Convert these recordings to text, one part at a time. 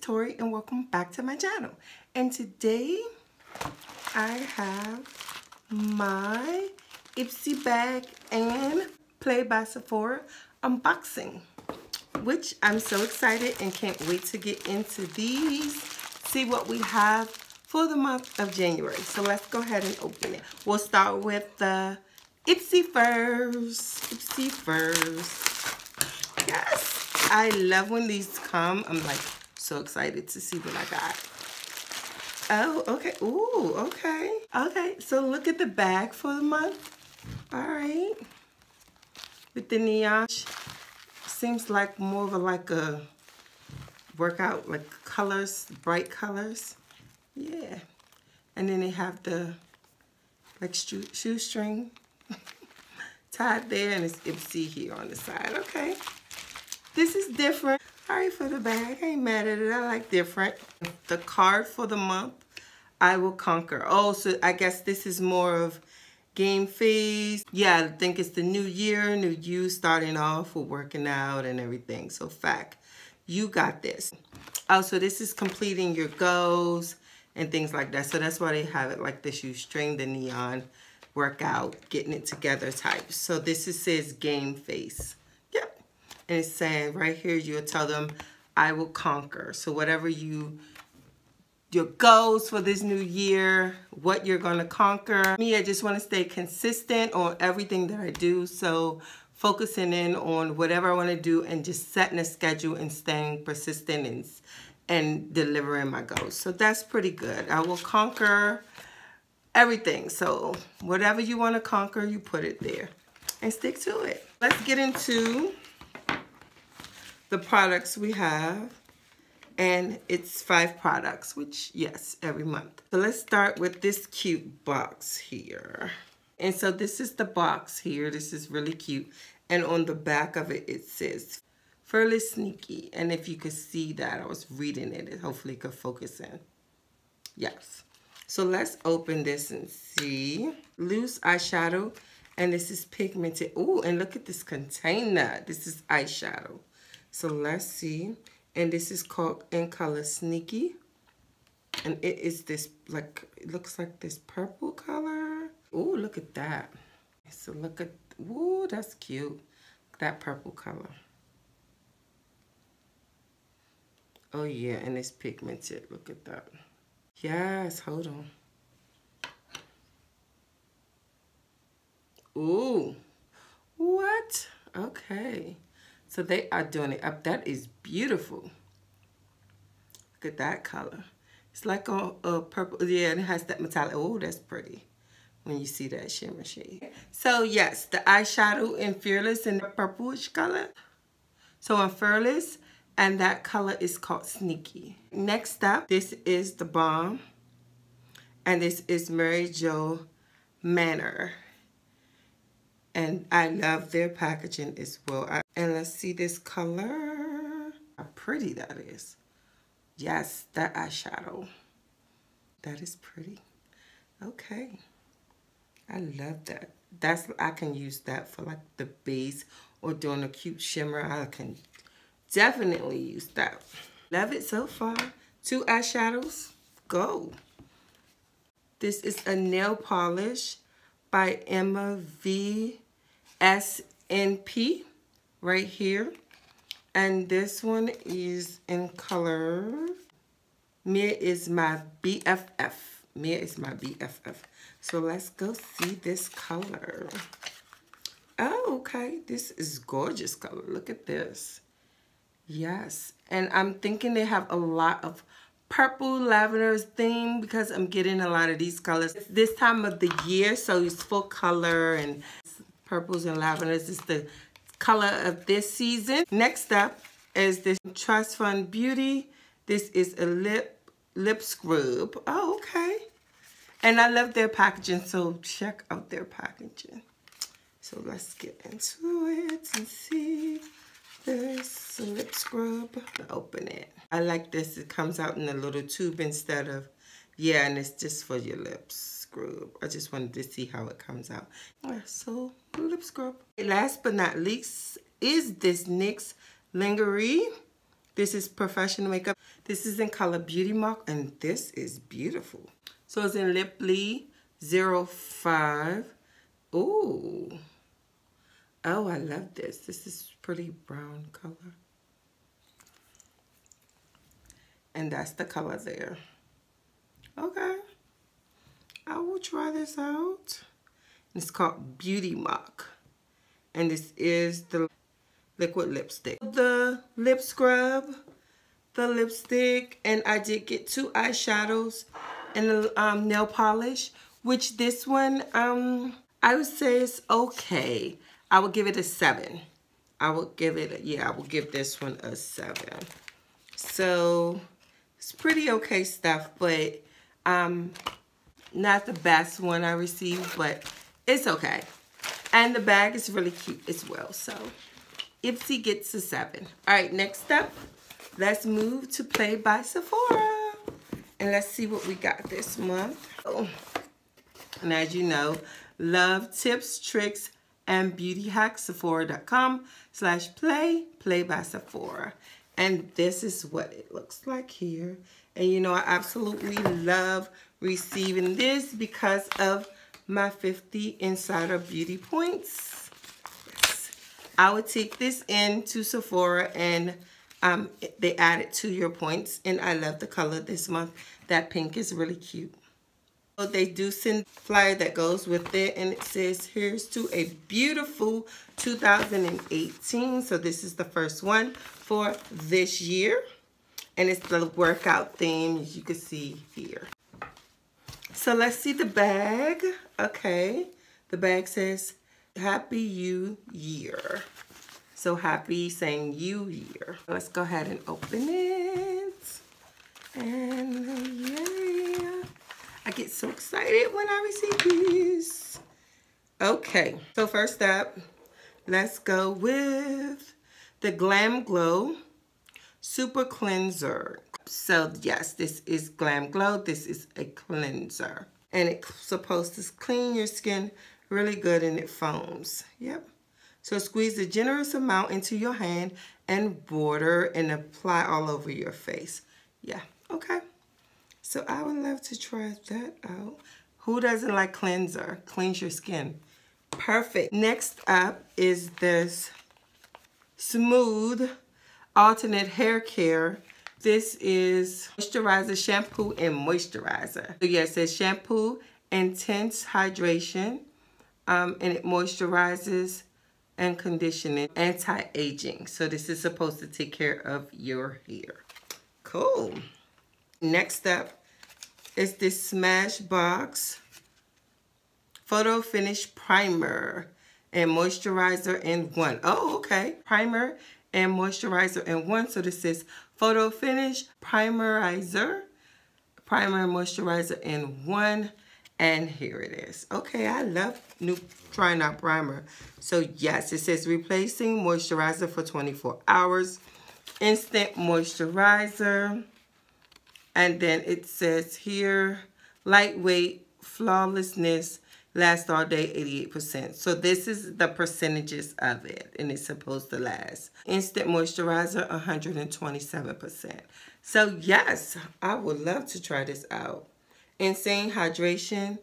Tori and welcome back to my channel. And today I have my Ipsy bag and Play by Sephora unboxing, which I'm so excited and can't wait to get into these, see what we have for the month of January. So let's go ahead and open it. We'll start with the Ipsy first. Ipsy first. Yes, I love when these come. I'm like so excited to see what I got. Oh, okay. Ooh, okay. Okay, so look at the bag for the month. All right. With the neon. Seems like more of a, like a workout, like colors, bright colors. Yeah. And then they have the like shoestring tied there and it's Ipsy here on the side. Okay. This is different. Sorry for the bag. I ain't mad at it. I like different. The card for the month, I Will Conquer. Oh, so I guess this is more of game phase. Yeah, I think it's the new year, new you starting off with working out and everything. So fact, you got this. Oh, so this is completing your goals and things like that. So that's why they have it like this. You string the neon workout, getting it together type. So this is, says game face and it's saying right here, you'll tell them, I will conquer. So whatever you, your goals for this new year, what you're gonna conquer. Me, I just wanna stay consistent on everything that I do. So focusing in on whatever I wanna do and just setting a schedule and staying persistent and, and delivering my goals. So that's pretty good. I will conquer everything. So whatever you wanna conquer, you put it there and stick to it. Let's get into the products we have. And it's five products, which, yes, every month. So let's start with this cute box here. And so this is the box here. This is really cute. And on the back of it, it says Furless Sneaky. And if you could see that, I was reading it. it hopefully could focus in. Yes. So let's open this and see. Loose eyeshadow. And this is pigmented. Oh, and look at this container. This is eyeshadow. So let's see. And this is called in color Sneaky. And it is this, like, it looks like this purple color. Oh, look at that. So look at, ooh, that's cute. That purple color. Oh yeah, and it's pigmented. Look at that. Yes, hold on. Ooh, what? Okay. So they are doing it up. That is beautiful. Look at that color. It's like a, a purple. Yeah, and it has that metallic. Oh, that's pretty when you see that shimmer shade. So yes, the eyeshadow in Furless in the purplish color. So in Furless, and that color is called Sneaky. Next up, this is the Balm. And this is Mary Jo Manor. And I love their packaging as well. I, and let's see this color. How pretty that is. Yes, that eyeshadow. That is pretty. Okay. I love that. That's I can use that for like the base or doing a cute shimmer. I can definitely use that. Love it so far. Two eyeshadows. Go. This is a nail polish by Emma V. S. Right here. And this one is in color. Mia is my BFF. Mia is my BFF. So let's go see this color. Oh, okay. This is gorgeous color. Look at this. Yes. And I'm thinking they have a lot of purple lavenders theme because I'm getting a lot of these colors. This time of the year, so it's full color and purples and lavenders is the color of this season. Next up is this Trust Fund Beauty. This is a lip lip scrub. Oh, okay. And I love their packaging, so check out their packaging. So let's get into it and see this lip scrub. Open it. I like this. It comes out in a little tube instead of, yeah, and it's just for your lips scrub. I just wanted to see how it comes out. Yeah, so lip scrub. Last but not least is this NYX Lingerie. This is Professional Makeup. This is in color Beauty Mark, and this is beautiful. So it's in Lip Lee 05. Ooh. Oh, I love this. This is pretty brown color. And that's the color there. Okay. I will try this out. It's called Beauty Mark. And this is the liquid lipstick. The lip scrub, the lipstick, and I did get two eyeshadows and the um, nail polish, which this one, um, I would say it's okay. I would give it a seven. I would give it, a, yeah, I will give this one a seven. So it's pretty okay stuff, but um, not the best one I received, but it's okay. And the bag is really cute as well. So Ipsy gets a seven. All right, next up, let's move to Play by Sephora. And let's see what we got this month. Oh. And as you know, love tips, tricks, and beauty hacks, sephora.com slash play, play by Sephora. And this is what it looks like here. And you know, I absolutely love receiving this because of my 50 Insider Beauty Points. I would take this into Sephora and um, they add it to your points. And I love the color this month. That pink is really cute. So they do send flyer that goes with it and it says here's to a beautiful 2018 so this is the first one for this year and it's the workout theme as you can see here so let's see the bag. Okay. The bag says, Happy You Year. So happy saying you year. Let's go ahead and open it. And yeah. I get so excited when I receive these. Okay. So first up, let's go with the Glam Glow Super Cleanser. So yes, this is Glam Glow. This is a cleanser. And it's supposed to clean your skin really good and it foams. Yep. So squeeze a generous amount into your hand and border and apply all over your face. Yeah, okay. So I would love to try that out. Who doesn't like cleanser? Cleans your skin. Perfect. Next up is this Smooth Alterna Hair Care this is moisturizer, shampoo, and moisturizer. So yeah, it says shampoo, intense hydration, um, and it moisturizes and conditioning, anti-aging. So this is supposed to take care of your hair. Cool. Next up is this Smashbox Photo Finish Primer and Moisturizer in one. Oh, okay. Primer and moisturizer in one. So this is Photo Finish Primerizer, Primer and Moisturizer in one. And here it is. Okay, I love new trying out primer. So yes, it says replacing moisturizer for 24 hours. Instant moisturizer. And then it says here, lightweight, flawlessness, last all day 88%. So this is the percentages of it and it's supposed to last. Instant moisturizer 127%. So yes, I would love to try this out. Insane hydration,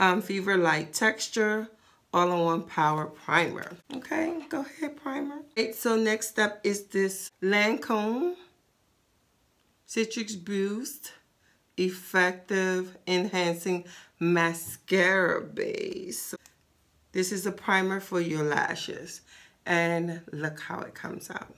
um, fever light texture, all-in-one power primer. Okay, go ahead primer. Okay, so next up is this Lancome Cils Boost Effective Enhancing mascara base. This is a primer for your lashes. And look how it comes out.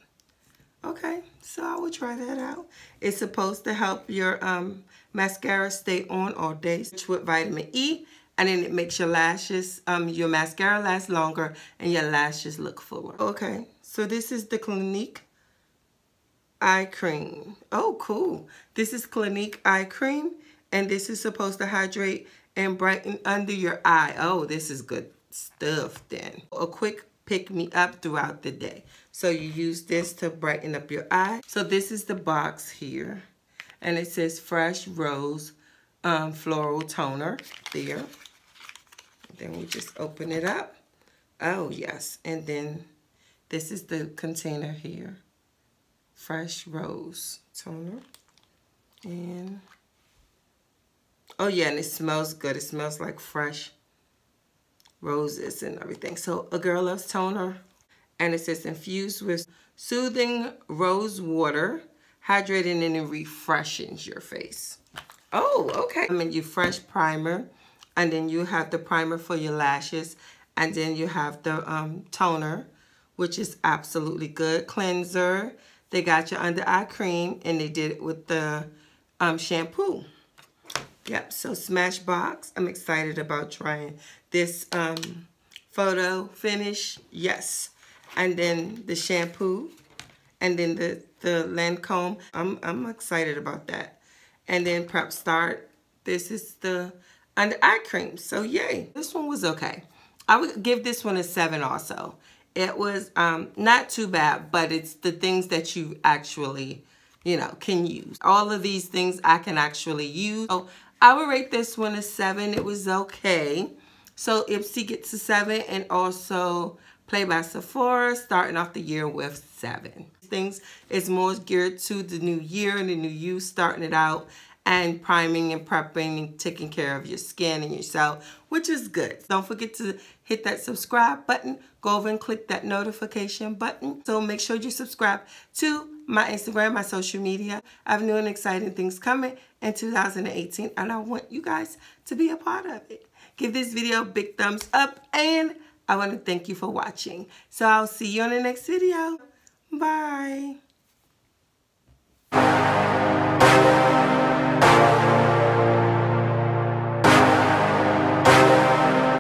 Okay, so I will try that out. It's supposed to help your um, mascara stay on all day with vitamin E. And then it makes your lashes, um, your mascara last longer and your lashes look fuller. Okay, so this is the Clinique Eye Cream. Oh, cool. This is Clinique Eye Cream. And this is supposed to hydrate and brighten under your eye. Oh, this is good stuff then. A quick pick me up throughout the day. So you use this to brighten up your eye. So this is the box here. And it says Fresh Rose um, Floral Toner there. Then we just open it up. Oh, yes. And then this is the container here. Fresh Rose Toner. And, oh yeah, and it smells good. It smells like fresh roses and everything. So, A Girl Loves Toner. And it says infused with soothing rose water, hydrating and refreshes your face. Oh, okay. I mean, you fresh primer, and then you have the primer for your lashes, and then you have the um, toner, which is absolutely good. Cleanser. They got your under eye cream, and they did it with the um, shampoo. Yep, so Smashbox. I'm excited about trying this um, photo finish. Yes. And then the shampoo. And then the, the Lancome. I'm, I'm excited about that. And then Pep-Start. This is the under eye cream. So yay. This one was okay. I would give this one a 7 also. It was um, not too bad, but it's the things that you actually, you know, can use. All of these things I can actually use. So I would rate this one a 7. It was okay. So Ipsy gets a 7 and also Play by Sephora starting off the year with 7. Things is more geared to the new year and the new you starting it out and priming and prepping and taking care of your skin and yourself, which is good. Don't forget to hit that subscribe button. Go over and click that notification button. So make sure you subscribe to my Instagram, my social media. I have new and exciting things coming in 2018, and I want you guys to be a part of it. Give this video a big thumbs up, and I want to thank you for watching. So I'll see you on the next video. Bye.